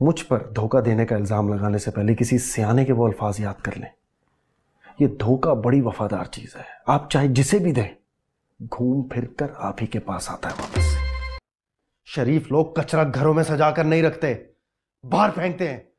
मुझ पर धोखा देने का इल्ज़ाम लगाने से पहले किसी सियाने के वो अल्फाज याद कर लें। ये धोखा बड़ी वफादार चीज़ है। आप चाहे जिसे भी दें, घूम फिर कर आप ही के पास आता है वापस। शरीफ लोग कचरा घरों में सजा कर नहीं रखते, बाहर फेंकते हैं।